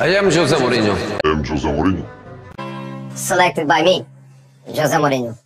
I am Jose Mourinho. I am Jose Mourinho. Selected by me, Jose Mourinho.